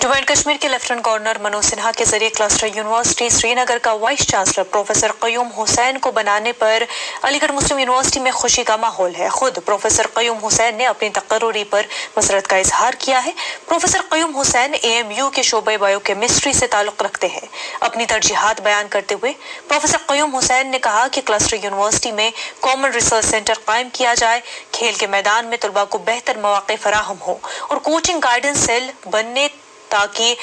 Jammu and Kashmir کے lieutenant governor منو سنہا کے ذریعے کلسٹر یونیورسٹی سری نگر کا vice chancellor professor Qayyum Hussain کو بنانے پر علی گڑھ مسلم یونیورسٹی میں خوشی کا ماحول ہے۔ خود پروفیسر قیوم حسین نے اپنی تقرری پر مسرت کا اظہار کیا ہے۔ Professor Qayyum Hussain A M U کے شعبہ بایو کیمسٹری سے تعلق رکھتے ہیں۔ اپنی ترجیحات بیان کرتے ہوئے پروفیسر قیوم حسین نے کہا کہ کلسٹر یونیورسٹی میں کامن ریسرچ سینٹر قائم کیا جائے۔ کھیل کے میدان میں طلباء کو بہتر مواقع فراہم ہوں اور کوچنگ گائیڈنس سیل بننے تاکہ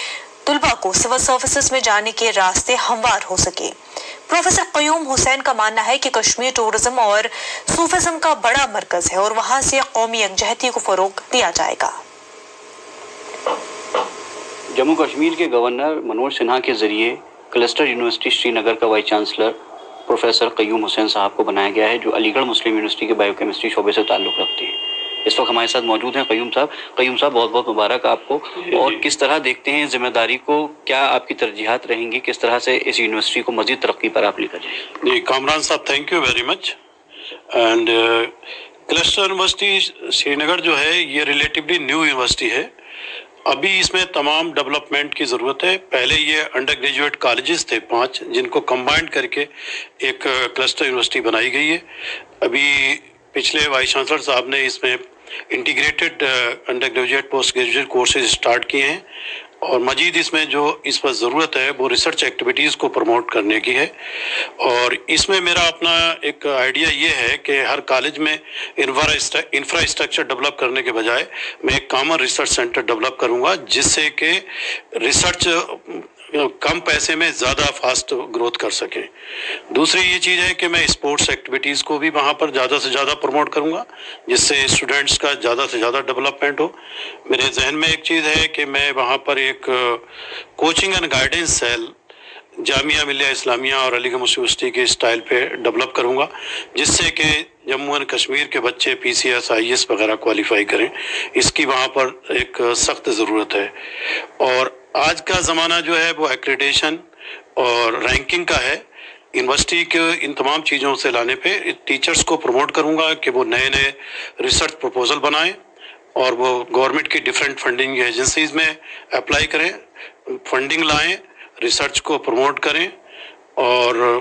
طلبہ کو سول سروسز میں جانے کے راستے ہموار ہو سکے۔ پروفیسر قیوم حسین کا ماننا ہے کہ کشمیر ٹورزم اور صوفزم کا بڑا مرکز ہے اور وہاں سے قومی یکجہتی کو فروغ دیا جائے گا۔ جموں کشمیر کے گورنر منوج سنہا کے ذریعے کلسٹر یونیورسٹی شری نگر کا vice chancellor professor Qayyum Hussain صاحب کو بنایا گیا ہے، جو علی گڑھ مسلم یونیورسٹی کے بائیو کیمسٹری شعبے سے تعلق رکھتے ہیں۔ اس وقت ہمارے ساتھ موجود ہیں قیوم صاحب۔ قیوم صاحب بہت بہت مبارک آپ کو۔ جی، جی۔ اور کس طرح دیکھتے ہیں ذمہ داری کو؟ کیا آپ کی ترجیحات رہیں گی؟ کس طرح سے اس یونیورسٹی کو مزید ترقی پر آپ لے کر جائیں؟ جی کامران صاحب thank you very much and cluster university Srinagar جو ہے یہ ریلیٹیولی نیو یونیورسٹی ہے۔ ابھی اس میں تمام ڈیولپمنٹ کی ضرورت ہے۔ پہلے یہ انڈر گریجویٹ کالجز تھے پانچ جن کو کمبائنڈ کر کے ایک uh, کلسٹر یونیورسٹی بنائی گئی ہے۔ ابھی پچھلے وائس چانسلر صاحب نے اس میں integrated undergraduate postgraduate courses start کیے ہیں اور مزید اس میں جو اس پر ضرورت ہے وہ ریسرچ ایکٹیویٹیز کو پروموٹ کرنے کی ہے اور اس میں میرا اپنا ایک آئیڈیا یہ ہے کہ ہر کالج میں انفراسٹرکچر ڈیولپ کرنے کے بجائے میں ایک کامن ریسرچ سینٹر ڈیولپ کروں گا جس سے کہ ریسرچ کم پیسے میں زیادہ فاسٹ گروتھ کر سکیں۔ دوسری یہ چیز ہے کہ میں اسپورٹس ایکٹیویٹیز کو بھی وہاں پر زیادہ سے زیادہ پروموٹ کروں گا، جس سے اسٹوڈنٹس کا زیادہ سے زیادہ ڈیولپمنٹ ہو۔ میرے ذہن میں ایک چیز ہے کہ میں وہاں پر ایک coaching and guidance cell Jamia Millia Islamia اور علی گڑھ یونیورسٹی کے اسٹائل پہ ڈیولپ کروں گا، جس سے کہ جموں اینڈ کشمیر کے بچے P C S I S وغیرہ کوالیفائی کریں۔ اس کی وہاں پر ایک uh, سخت ضرورت ہے۔ اور آج کا زمانہ جو ہے وہ ایکریڈیشن اور رینکنگ کا ہے۔ یونیورسٹی کے ان تمام چیزوں سے لانے پہ ٹیچرز کو پروموٹ کروں گا کہ وہ نئے نئے ریسرچ پروپوزل بنائیں اور وہ گورنمنٹ کی ڈیفرنٹ فنڈنگ ایجنسیز میں اپلائی کریں۔ فنڈنگ لائیں ریسرچ کو پروموٹ کریں اور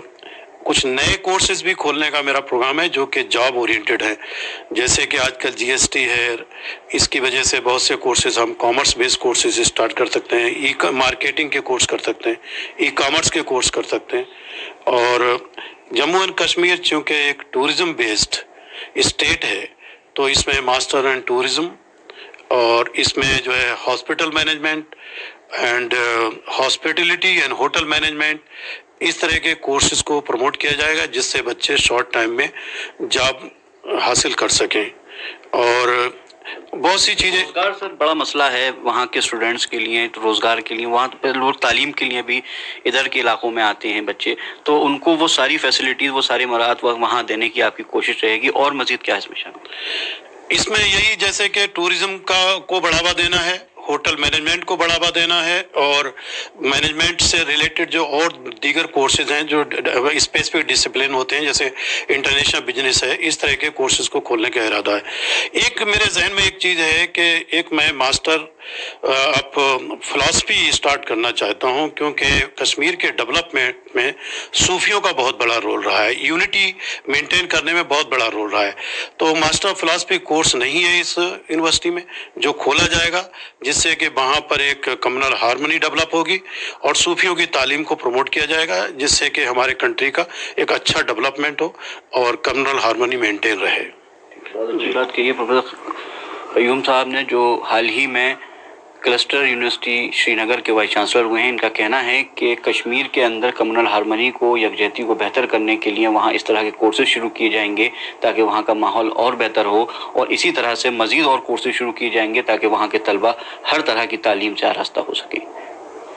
کچھ نئے کورسز بھی کھولنے کا میرا پروگرام ہے جو کہ جاب اورینٹیڈ ہے۔ جیسے کہ آج کل جی ایس ٹی ہے، اس کی وجہ سے بہت سے کورسز ہم کامرس بیس کورسز اسٹارٹ کر سکتے ہیں e-, ای مارکیٹنگ کے کورس کر سکتے ہیں ای کامرس کے کورس کر سکتے ہیں۔ اور جموں اینڈ کشمیر چونکہ ایک ٹوریزم بیسڈ اسٹیٹ ہے، تو اس میں ماسٹر اینڈ ٹوریزم اور اس میں جو ہے hospital management and hospitality and hotel management اس طرح کے کورسز کو پروموٹ کیا جائے گا جس سے بچے شارٹ ٹائم میں جاب حاصل کر سکیں۔ اور بہت سی چیزیں روزگار سر بڑا مسئلہ ہے وہاں کے اسٹوڈنٹس کے لیے روزگار کے لیے۔ وہاں پہ لوگ تعلیم کے لیے بھی ادھر کے علاقوں میں آتے ہیں بچے۔ تو ان کو وہ ساری فیسلٹیز وہ سارے مراحت وہاں دینے کی آپ کی کوشش رہے گی۔ اور مزید کیا اس میں شامل؟ اس میں یہی جیسے کہ ٹوریزم کا کو بڑھاوا دینا ہے۔ ہوٹل مینجمنٹ کو بڑھاوا دینا ہے اور مینجمنٹ سے ریلیٹڈ جو اور دیگر کورسز ہیں جو اسپیسیفک ڈسپلن ہوتے ہیں، جیسے انٹرنیشنل بزنس ہے، اس طرح کے کورسز کو کھولنے کا ارادہ ہے۔ ایک میرے ذہن میں ایک چیز ہے کہ ایک میں ماسٹر اب فلسفی اسٹارٹ کرنا چاہتا ہوں، کیونکہ کشمیر کے ڈیولپمنٹ میں صوفیوں کا بہت بڑا رول رہا ہے۔ یونٹی مینٹین کرنے میں بہت بڑا رول رہا ہے۔ تو ماسٹر فلاسفی کورس نہیں ہے اس یونیورسٹی میں، جو کھولا جائے گا، جس جس سے کہ وہاں پر ایک کمنل ہارمنی ڈیولپ ہوگی اور صوفیوں کی تعلیم کو پروموٹ کیا جائے گا، جس سے کہ ہمارے کنٹری کا ایک اچھا ڈیولپمنٹ ہو اور کمنل ہارمنی مینٹین رہے۔ جی۔ بات کہ یہ پروفیسر قیوم صاحب نے جو حال ہی میں کلسٹر یونیورسٹی شری نگر کے وائس چانسلر ہوئے ہیں۔ ان کا کہنا ہے کہ کشمیر کے اندر کمیونل ہارمنی کو، یکجہتی کو بہتر کرنے کے لیے وہاں اس طرح کے کورسز شروع کیے جائیں گے تاکہ وہاں کا ماحول اور بہتر ہو اور اسی طرح سے مزید اور کورسز شروع کیے جائیں گے تاکہ وہاں کے طلبہ ہر طرح کی تعلیم سے آراستہ ہو سکیں۔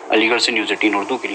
علی گڑھ سے نیوز ایٹین اردو کے لیے۔